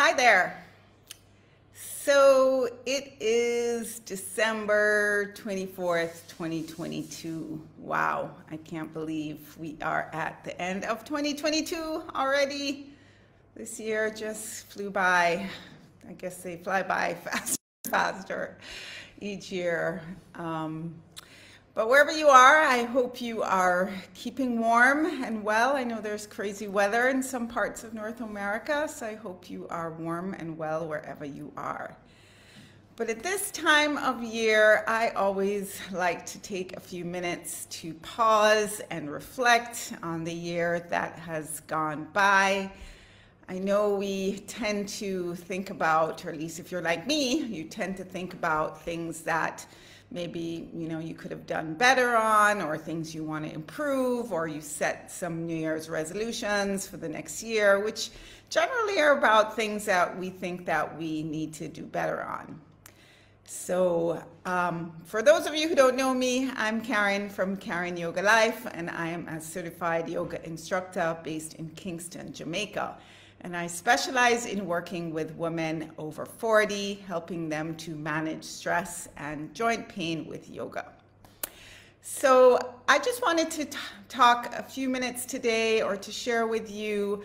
Hi there. So it is December 24th, 2022. Wow, I can't believe we are at the end of 2022 already. This year just flew by. I guess they fly by faster faster each year. Um, but wherever you are, I hope you are keeping warm and well. I know there's crazy weather in some parts of North America, so I hope you are warm and well wherever you are. But at this time of year, I always like to take a few minutes to pause and reflect on the year that has gone by. I know we tend to think about, or at least if you're like me, you tend to think about things that maybe you know you could have done better on or things you want to improve or you set some new year's resolutions for the next year which generally are about things that we think that we need to do better on. So um, for those of you who don't know me i'm karin from karin yoga life and i am a certified yoga instructor based in kingston jamaica and I specialize in working with women over 40, helping them to manage stress and joint pain with yoga. So, I just wanted to talk a few minutes today or to share with you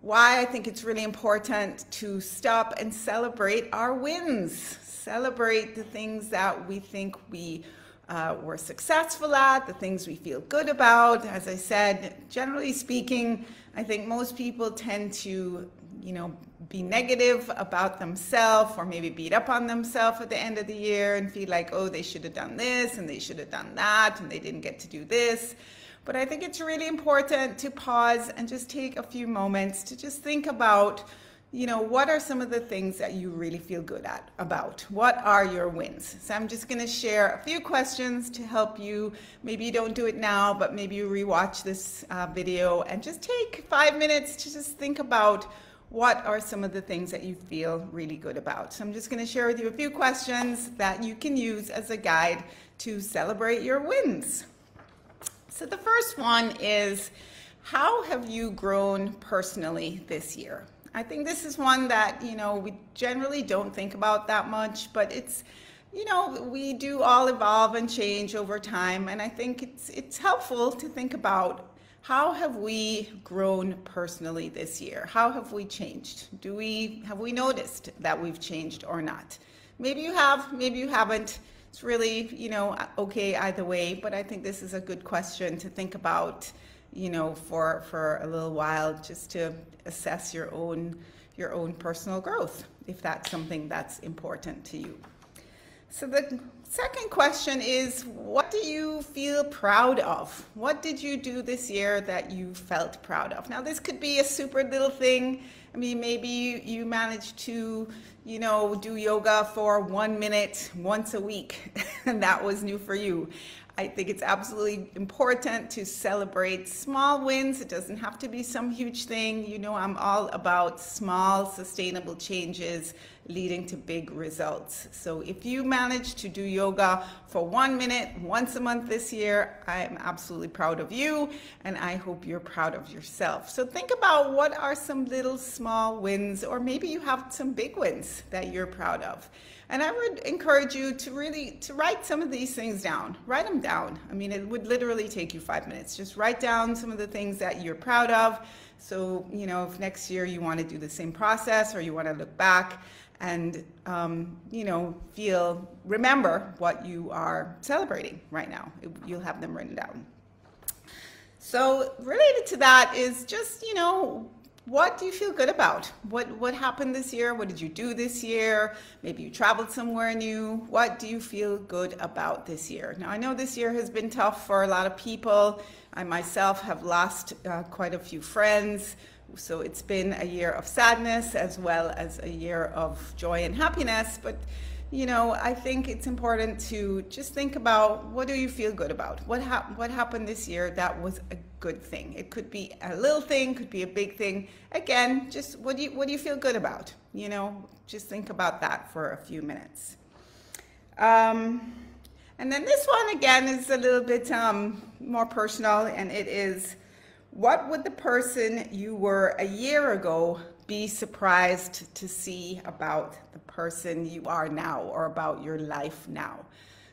why I think it's really important to stop and celebrate our wins, celebrate the things that we think we uh, we're successful at, the things we feel good about. As I said, generally speaking, I think most people tend to, you know, be negative about themselves or maybe beat up on themselves at the end of the year and feel like, oh, they should have done this and they should have done that and they didn't get to do this. But I think it's really important to pause and just take a few moments to just think about you know, what are some of the things that you really feel good at about? What are your wins? So I'm just going to share a few questions to help you. Maybe you don't do it now, but maybe you rewatch this uh, video and just take five minutes to just think about what are some of the things that you feel really good about. So I'm just going to share with you a few questions that you can use as a guide to celebrate your wins. So the first one is, how have you grown personally this year? I think this is one that, you know, we generally don't think about that much, but it's, you know, we do all evolve and change over time. And I think it's, it's helpful to think about how have we grown personally this year? How have we changed? Do we, have we noticed that we've changed or not? Maybe you have, maybe you haven't. It's really, you know, okay either way, but I think this is a good question to think about you know, for, for a little while just to assess your own, your own personal growth, if that's something that's important to you. So the second question is, what do you feel proud of? What did you do this year that you felt proud of? Now, this could be a super little thing. I mean, maybe you, you managed to, you know, do yoga for one minute once a week, and that was new for you. I think it's absolutely important to celebrate small wins. It doesn't have to be some huge thing. You know, I'm all about small, sustainable changes leading to big results. So if you manage to do yoga for one minute once a month this year, I am absolutely proud of you and I hope you're proud of yourself. So think about what are some little small wins or maybe you have some big wins that you're proud of. And I would encourage you to really to write some of these things down. Write them down. I mean, it would literally take you 5 minutes. Just write down some of the things that you're proud of. So, you know, if next year you want to do the same process or you want to look back, and um, you know feel remember what you are celebrating right now you'll have them written down so related to that is just you know what do you feel good about? What what happened this year? What did you do this year? Maybe you traveled somewhere new. What do you feel good about this year? Now i know this year has been tough for a lot of people. I myself have lost uh, quite a few friends. So it's been a year of sadness as well as a year of joy and happiness. But, you know, I think it's important to just think about what do you feel good about? What, ha- what happened this year that was a good thing? It could be a little thing, could be a big thing. Again, just what do you, what do you feel good about? You know, just think about that for a few minutes. Um, and then this one again is a little bit um, more personal, and it is what would the person you were a year ago be surprised to see about the person you are now or about your life now.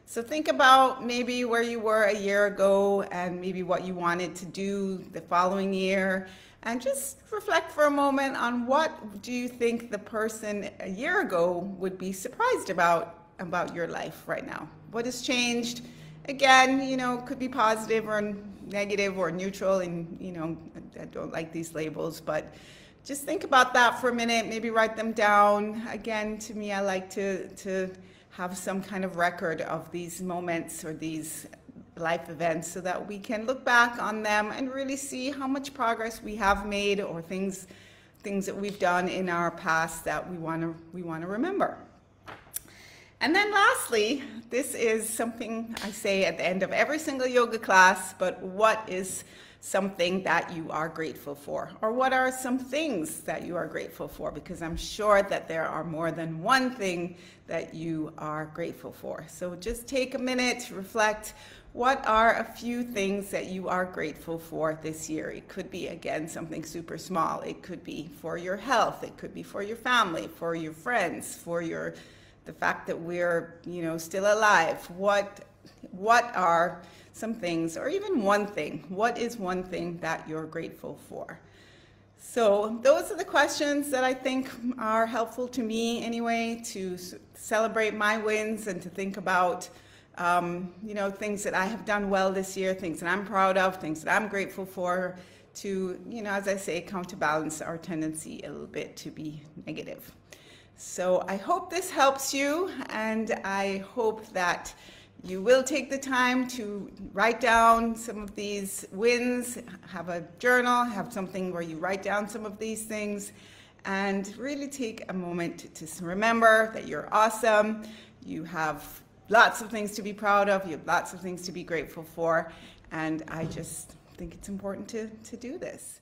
So think about maybe where you were a year ago and maybe what you wanted to do the following year and just reflect for a moment on what do you think the person a year ago would be surprised about about your life right now. What has changed? Again, you know, could be positive or negative or neutral and you know, I don't like these labels, but just think about that for a minute, maybe write them down. Again, to me, I like to, to have some kind of record of these moments or these life events so that we can look back on them and really see how much progress we have made or things, things that we've done in our past that we want to we want to remember. And then lastly, this is something I say at the end of every single yoga class, but what is something that you are grateful for? Or what are some things that you are grateful for? Because I'm sure that there are more than one thing that you are grateful for. So just take a minute to reflect. What are a few things that you are grateful for this year? It could be, again, something super small. It could be for your health. It could be for your family, for your friends, for your the fact that we're, you know, still alive. What what are some things, or even one thing? What is one thing that you're grateful for? So those are the questions that I think are helpful to me anyway to celebrate my wins and to think about um, you know things that I have done well this year, things that I'm proud of, things that I'm grateful for. To you know, as I say, counterbalance our tendency a little bit to be negative. So I hope this helps you, and I hope that you will take the time to write down some of these wins, have a journal, have something where you write down some of these things, and really take a moment to remember that you're awesome. You have lots of things to be proud of, you have lots of things to be grateful for, and I just think it's important to, to do this.